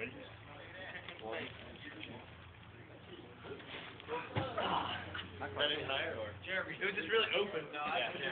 Ready? One. Is that any higher or? Jeremy, it was just really open. No, Yeah.